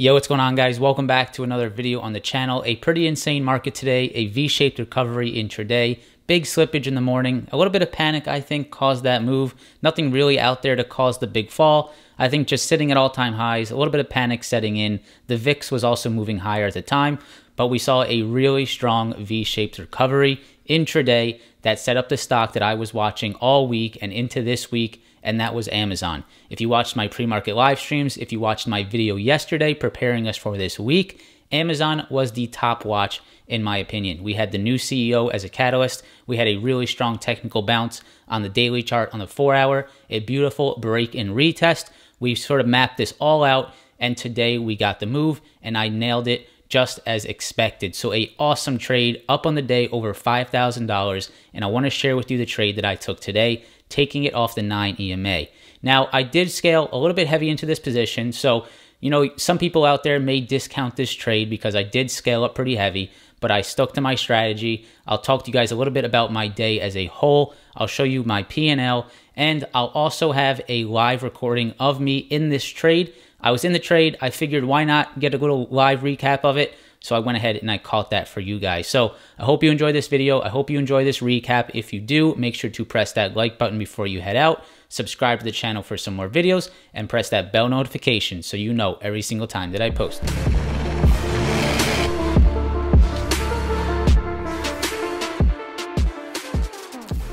Yo, what's going on guys? Welcome back to another video on the channel. A pretty insane market today, a V-shaped recovery intraday, big slippage in the morning, a little bit of panic I think caused that move. Nothing really out there to cause the big fall. I think just sitting at all-time highs, a little bit of panic setting in. The VIX was also moving higher at the time, but we saw a really strong V-shaped recovery intraday that set up the stock that I was watching all week and into this week and that was Amazon. If you watched my pre-market live streams, if you watched my video yesterday preparing us for this week, Amazon was the top watch in my opinion. We had the new CEO as a catalyst. We had a really strong technical bounce on the daily chart on the 4 hour, a beautiful break and retest. We sort of mapped this all out and today we got the move and I nailed it just as expected. So a awesome trade up on the day over $5,000 and I want to share with you the trade that I took today taking it off the 9 EMA. Now, I did scale a little bit heavy into this position, so you know, some people out there may discount this trade because I did scale up pretty heavy, but I stuck to my strategy. I'll talk to you guys a little bit about my day as a whole. I'll show you my P&L, and I'll also have a live recording of me in this trade. I was in the trade. I figured why not get a little live recap of it. So I went ahead and I caught that for you guys. So I hope you enjoy this video. I hope you enjoy this recap. If you do, make sure to press that like button before you head out. Subscribe to the channel for some more videos and press that bell notification so you know every single time that I post.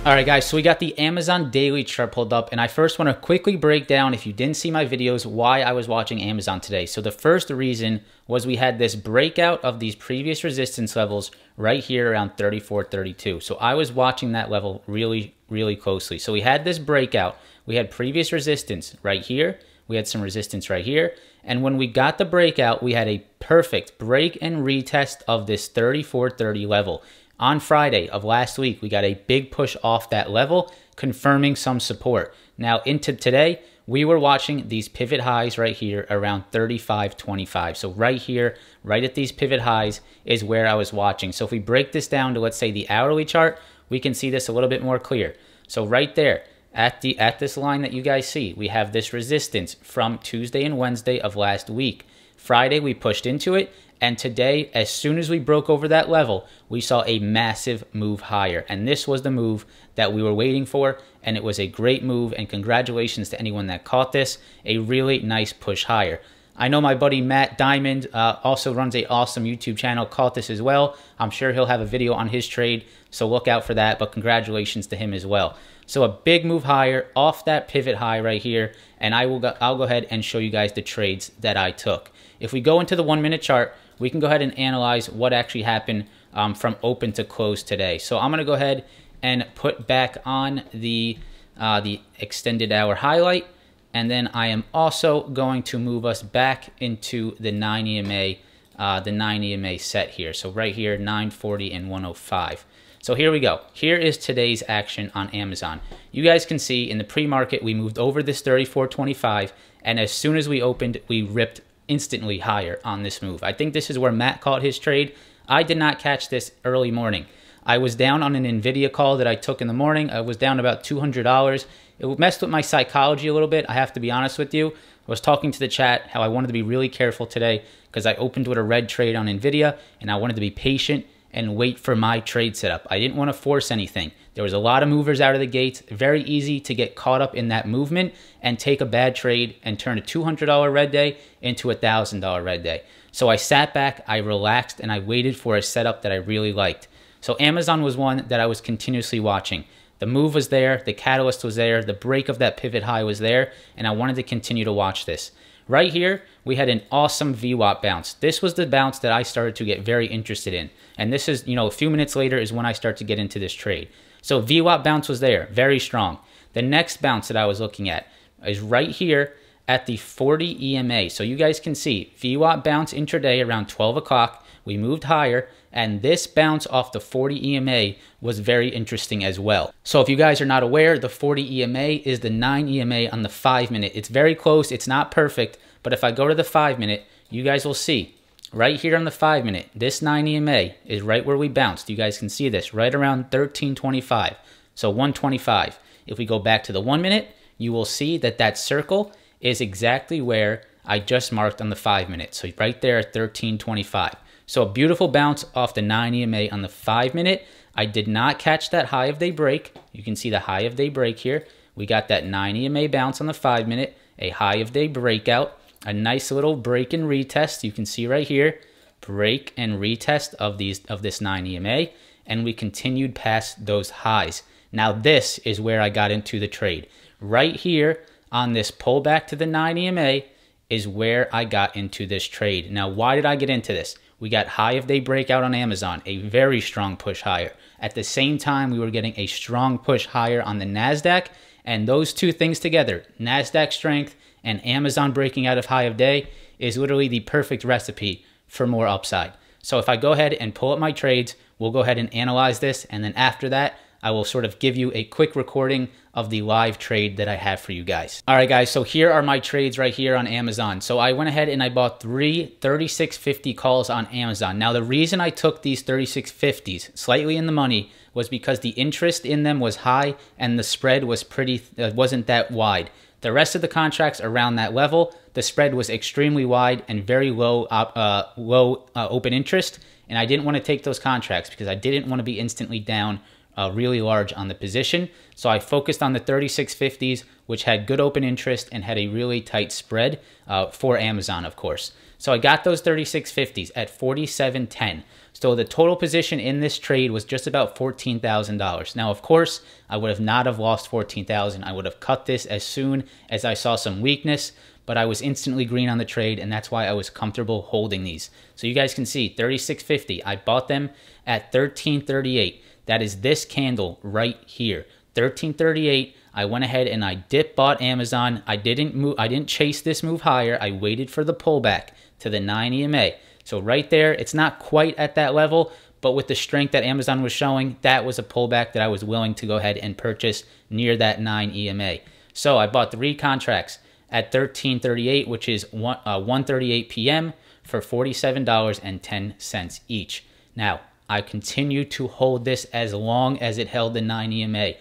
All right, guys, so we got the Amazon daily chart pulled up, and I first want to quickly break down, if you didn't see my videos, why I was watching Amazon today. So the first reason was we had this breakout of these previous resistance levels right here around 34, 32. So I was watching that level really, really closely. So we had this breakout. We had previous resistance right here. We had some resistance right here. And when we got the breakout, we had a perfect break and retest of this 3430 level. On Friday of last week, we got a big push off that level, confirming some support. Now, into today, we were watching these pivot highs right here around 35.25. So right here, right at these pivot highs is where I was watching. So if we break this down to, let's say, the hourly chart, we can see this a little bit more clear. So right there, at the at this line that you guys see, we have this resistance from Tuesday and Wednesday of last week. Friday, we pushed into it, and today, as soon as we broke over that level, we saw a massive move higher. And this was the move that we were waiting for. And it was a great move. And congratulations to anyone that caught this. A really nice push higher. I know my buddy Matt Diamond uh, also runs a awesome YouTube channel, caught this as well. I'm sure he'll have a video on his trade, so look out for that, but congratulations to him as well. So a big move higher off that pivot high right here, and I will go, I'll go ahead and show you guys the trades that I took. If we go into the one minute chart, we can go ahead and analyze what actually happened um, from open to close today. So I'm going to go ahead and put back on the, uh, the extended hour highlight. And then I am also going to move us back into the 9 EMA, uh, the 9 EMA set here. So right here, 940 and 105. So here we go. Here is today's action on Amazon. You guys can see in the pre-market, we moved over this 34.25, and as soon as we opened, we ripped instantly higher on this move. I think this is where Matt caught his trade. I did not catch this early morning. I was down on an NVIDIA call that I took in the morning. I was down about $200. It messed with my psychology a little bit. I have to be honest with you. I was talking to the chat how I wanted to be really careful today because I opened with a red trade on NVIDIA and I wanted to be patient and wait for my trade setup. I didn't want to force anything. There was a lot of movers out of the gates. Very easy to get caught up in that movement and take a bad trade and turn a $200 red day into a $1,000 red day. So I sat back, I relaxed, and I waited for a setup that I really liked. So Amazon was one that I was continuously watching. The move was there, the catalyst was there, the break of that pivot high was there, and I wanted to continue to watch this. Right here, we had an awesome VWAP bounce. This was the bounce that I started to get very interested in. And this is, you know, a few minutes later is when I start to get into this trade. So VWAP bounce was there, very strong. The next bounce that I was looking at is right here at the 40 EMA. So you guys can see VWAP bounce intraday around 12 o'clock. We moved higher and this bounce off the 40 EMA was very interesting as well. So if you guys are not aware, the 40 EMA is the 9 EMA on the 5 minute. It's very close, it's not perfect, but if I go to the 5 minute, you guys will see right here on the 5 minute, this 9 EMA is right where we bounced. You guys can see this right around 1325. So 125. If we go back to the 1 minute, you will see that that circle is exactly where I just marked on the five minute. So right there at 1325. So a beautiful bounce off the 9 EMA on the five minute. I did not catch that high of day break. You can see the high of day break here. We got that 9 EMA bounce on the five minute, a high of day breakout, a nice little break and retest. You can see right here, break and retest of these of this 9 EMA, and we continued past those highs. Now this is where I got into the trade. Right here on this pullback to the 9 EMA is where I got into this trade. Now, why did I get into this? We got high of day breakout on Amazon, a very strong push higher. At the same time, we were getting a strong push higher on the NASDAQ. And those two things together, NASDAQ strength and Amazon breaking out of high of day, is literally the perfect recipe for more upside. So if I go ahead and pull up my trades, we'll go ahead and analyze this. And then after that, I will sort of give you a quick recording of the live trade that I have for you guys. All right, guys, so here are my trades right here on Amazon. So I went ahead and I bought three 3650 calls on Amazon. Now, the reason I took these 3650s slightly in the money was because the interest in them was high and the spread was pretty, uh, wasn't that wide. The rest of the contracts around that level, the spread was extremely wide and very low, uh, low uh, open interest. And I didn't want to take those contracts because I didn't want to be instantly down uh, really large on the position. So I focused on the 3650s, which had good open interest and had a really tight spread uh, for Amazon, of course. So I got those 3650s at 47.10. So the total position in this trade was just about $14,000. Now, of course, I would have not have lost 14,000. I would have cut this as soon as I saw some weakness, but I was instantly green on the trade, and that's why I was comfortable holding these. So you guys can see 3650. I bought them at 1338. That is this candle right here. 1338. I went ahead and I dip bought Amazon. I didn't move I didn't chase this move higher. I waited for the pullback to the 9 EMA. So right there, it's not quite at that level, but with the strength that Amazon was showing, that was a pullback that I was willing to go ahead and purchase near that 9 EMA. So I bought three contracts at 1338, which is 1, uh, 1:38 p.m. for $47.10 each. Now, I continue to hold this as long as it held the 9 EMA.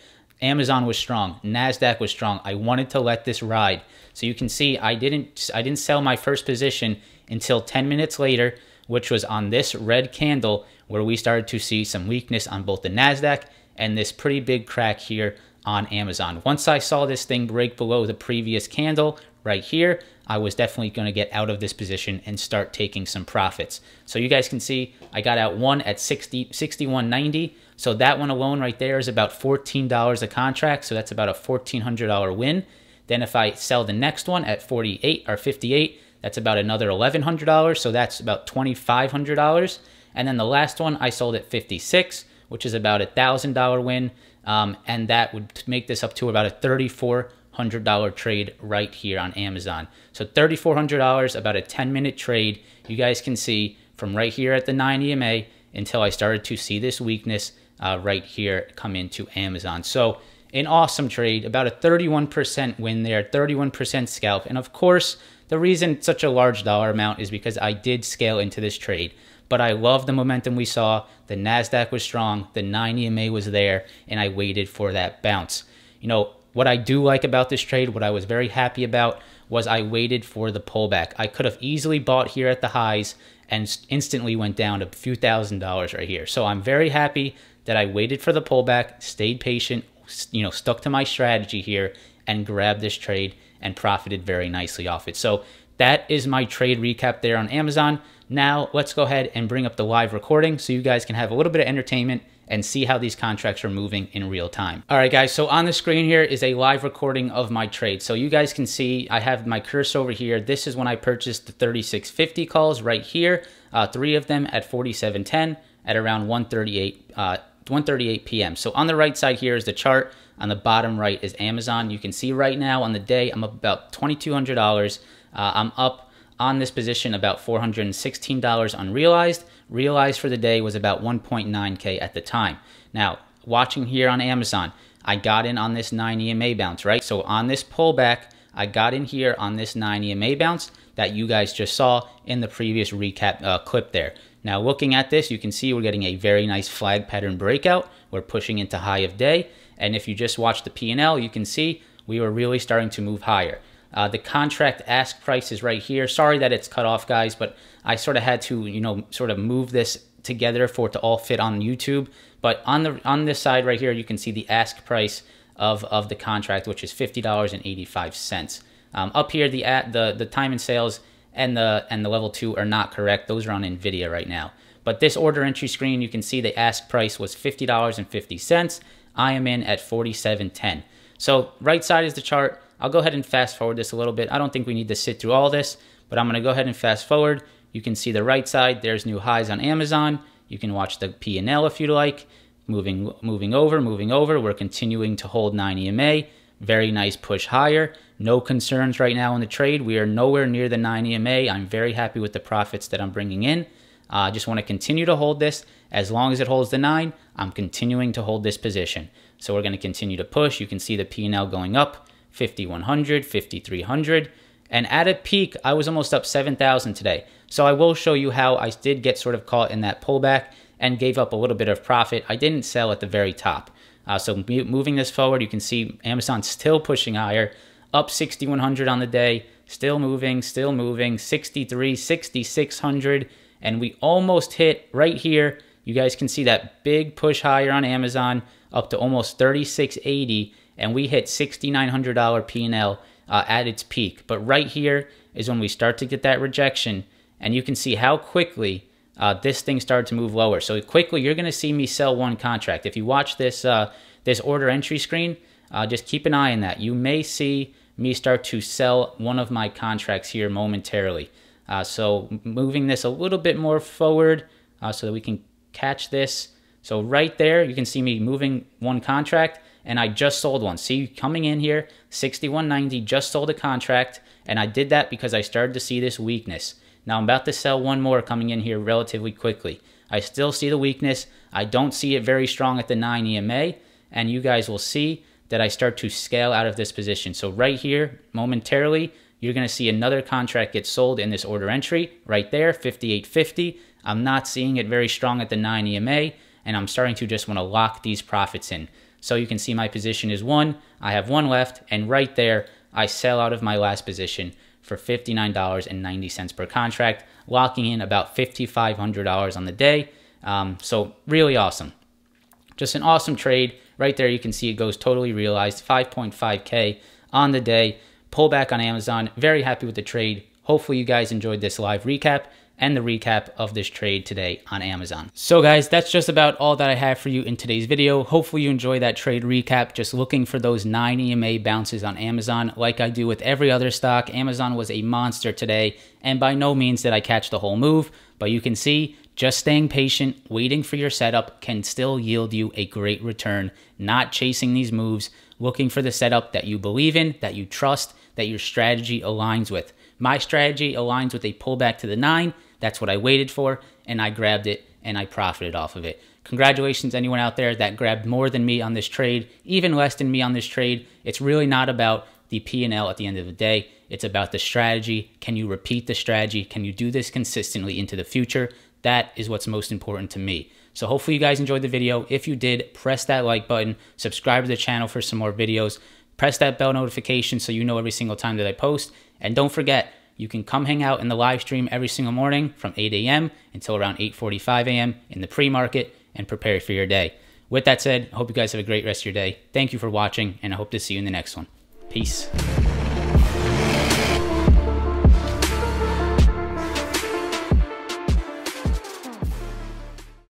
Amazon was strong, Nasdaq was strong. I wanted to let this ride. So you can see I didn't I didn't sell my first position until 10 minutes later, which was on this red candle where we started to see some weakness on both the Nasdaq and this pretty big crack here on Amazon. Once I saw this thing break below the previous candle right here, I was definitely going to get out of this position and start taking some profits. So you guys can see I got out one at 60 61.90. So that one alone right there is about $14 a contract, so that's about a $1400 win. Then if I sell the next one at 48 or 58, that's about another $1100, so that's about $2500. And then the last one I sold at 56, which is about a $1000 win, um, and that would make this up to about a 34 $100 trade right here on Amazon. So $3,400, about a 10 minute trade. You guys can see from right here at the 9 EMA until I started to see this weakness uh, right here come into Amazon. So an awesome trade, about a 31% win there, 31% scalp. And of course, the reason such a large dollar amount is because I did scale into this trade. But I love the momentum we saw. The NASDAQ was strong, the 9 EMA was there, and I waited for that bounce. You know, what I do like about this trade, what I was very happy about, was I waited for the pullback. I could have easily bought here at the highs and instantly went down a few thousand dollars right here. So I'm very happy that I waited for the pullback, stayed patient, you know, stuck to my strategy here and grabbed this trade and profited very nicely off it. So that is my trade recap there on Amazon. Now let's go ahead and bring up the live recording so you guys can have a little bit of entertainment and see how these contracts are moving in real time. All right, guys, so on the screen here is a live recording of my trade. So you guys can see I have my cursor over here. This is when I purchased the 3650 calls right here, uh, three of them at 4710 at around 138, uh, 138 p.m. So on the right side here is the chart. On the bottom right is Amazon. You can see right now on the day, I'm up about $2,200. Uh, I'm up on this position about $416 unrealized. Realized for the day was about 1.9K at the time. Now, watching here on Amazon, I got in on this 9 EMA bounce, right? So on this pullback, I got in here on this 9 EMA bounce that you guys just saw in the previous recap uh, clip there. Now looking at this, you can see we're getting a very nice flag pattern breakout. We're pushing into high of day. And if you just watch the P&L, you can see we were really starting to move higher. Uh, the contract ask price is right here. Sorry that it's cut off, guys, but I sort of had to, you know, sort of move this together for it to all fit on YouTube. But on the on this side right here, you can see the ask price of of the contract, which is fifty dollars and eighty five cents. Um, up here, the at the the time and sales and the and the level two are not correct. Those are on Nvidia right now. But this order entry screen, you can see the ask price was fifty dollars and fifty cents. I am in at forty seven ten. So right side is the chart. I'll go ahead and fast forward this a little bit. I don't think we need to sit through all this, but I'm going to go ahead and fast forward. You can see the right side. There's new highs on Amazon. You can watch the P&L if you'd like. Moving, moving over, moving over. We're continuing to hold 9 EMA. Very nice push higher. No concerns right now in the trade. We are nowhere near the 9 EMA. I'm very happy with the profits that I'm bringing in. I uh, just want to continue to hold this. As long as it holds the 9, I'm continuing to hold this position. So we're going to continue to push. You can see the P&L going up, 5,100, 5,300. And at a peak, I was almost up 7,000 today. So I will show you how I did get sort of caught in that pullback and gave up a little bit of profit. I didn't sell at the very top. Uh, so moving this forward, you can see Amazon still pushing higher, up 6,100 on the day, still moving, still moving, 63, 6,600. And we almost hit right here. You guys can see that big push higher on Amazon up to almost 3680 and we hit $6,900 P&L uh, at its peak. But right here is when we start to get that rejection and you can see how quickly uh, this thing started to move lower. So quickly, you're going to see me sell one contract. If you watch this uh, this order entry screen, uh, just keep an eye on that. You may see me start to sell one of my contracts here momentarily. Uh, so moving this a little bit more forward uh, so that we can catch this. So right there, you can see me moving one contract and I just sold one. See, coming in here, 61.90, just sold a contract, and I did that because I started to see this weakness. Now I'm about to sell one more coming in here relatively quickly. I still see the weakness. I don't see it very strong at the 9 EMA, and you guys will see that I start to scale out of this position. So right here, momentarily, you're going to see another contract get sold in this order entry right there, 58.50. I'm not seeing it very strong at the 9 EMA, and I'm starting to just want to lock these profits in. So you can see my position is one, I have one left, and right there, I sell out of my last position for $59.90 per contract, locking in about $5,500 on the day. Um, so really awesome. Just an awesome trade. Right there, you can see it goes totally realized, 5.5K on the day. Pullback on Amazon. Very happy with the trade. Hopefully you guys enjoyed this live recap and the recap of this trade today on Amazon. So guys, that's just about all that I have for you in today's video. Hopefully you enjoy that trade recap, just looking for those 9 EMA bounces on Amazon like I do with every other stock. Amazon was a monster today, and by no means did I catch the whole move, but you can see just staying patient, waiting for your setup can still yield you a great return. Not chasing these moves, looking for the setup that you believe in, that you trust, that your strategy aligns with. My strategy aligns with a pullback to the 9 that's what I waited for, and I grabbed it and I profited off of it. Congratulations, anyone out there that grabbed more than me on this trade, even less than me on this trade. It's really not about the P&L at the end of the day. It's about the strategy. Can you repeat the strategy? Can you do this consistently into the future? That is what's most important to me. So hopefully you guys enjoyed the video. If you did, press that like button, subscribe to the channel for some more videos, press that bell notification so you know every single time that I post, and don't forget, you can come hang out in the live stream every single morning from 8 a.m. until around 8:45 a.m. in the pre-market and prepare for your day. With that said, I hope you guys have a great rest of your day. Thank you for watching, and I hope to see you in the next one. Peace.